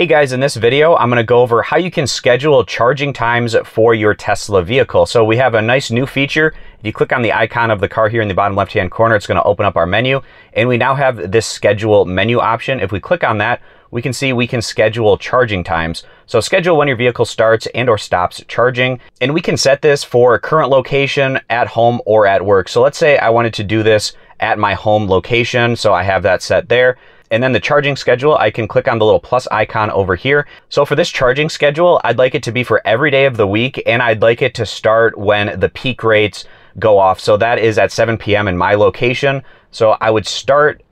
Hey guys, in this video, I'm going to go over how you can schedule charging times for your Tesla vehicle. So we have a nice new feature. If you click on the icon of the car here in the bottom left-hand corner, it's going to open up our menu. And we now have this schedule menu option. If we click on that, we can see we can schedule charging times. So schedule when your vehicle starts and or stops charging. And we can set this for a current location, at home, or at work. So let's say I wanted to do this at my home location. So I have that set there. And then the charging schedule, I can click on the little plus icon over here. So for this charging schedule, I'd like it to be for every day of the week and I'd like it to start when the peak rates go off. So that is at 7 p.m. in my location. So I would start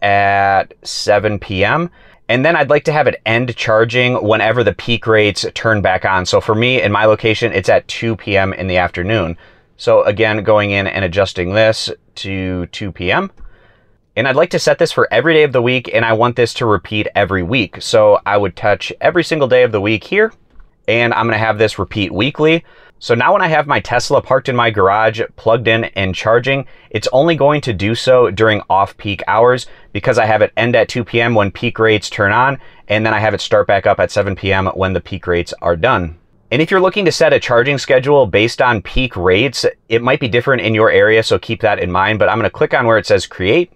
at 7 p.m. And then I'd like to have it end charging whenever the peak rates turn back on. So for me, in my location, it's at 2 p.m. in the afternoon. So again, going in and adjusting this to 2 p.m. And I'd like to set this for every day of the week, and I want this to repeat every week. So I would touch every single day of the week here, and I'm to have this repeat weekly. So now when I have my Tesla parked in my garage, plugged in and charging, it's only going to do so during off-peak hours because I have it end at 2 p.m. when peak rates turn on, and then I have it start back up at 7 p.m. when the peak rates are done. And if you're looking to set a charging schedule based on peak rates, it might be different in your area, so keep that in mind. But I'm to click on where it says create.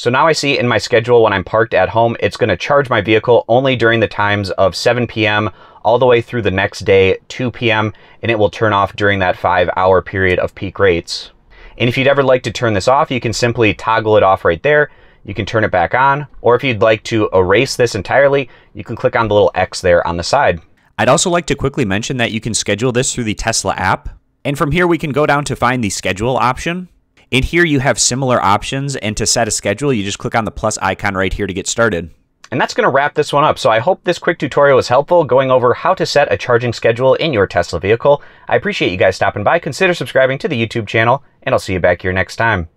So now I see in my schedule when I'm parked at home, it's going to charge my vehicle only during the times of 7 p.m. all the way through the next day, 2 p.m., and it will turn off during that five hour period of peak rates. And if you'd ever like to turn this off, you can simply toggle it off right there. You can turn it back on, or if you'd like to erase this entirely, you can click on the little X there on the side. I'd also like to quickly mention that you can schedule this through the Tesla app. And from here, we can go down to find the schedule option. In here, you have similar options, and to set a schedule, you just click on the plus icon right here to get started. And that's going to wrap this one up. So I hope this quick tutorial was helpful going over how to set a charging schedule in your Tesla vehicle. I appreciate you guys stopping by. Consider subscribing to the YouTube channel, and I'll see you back here next time.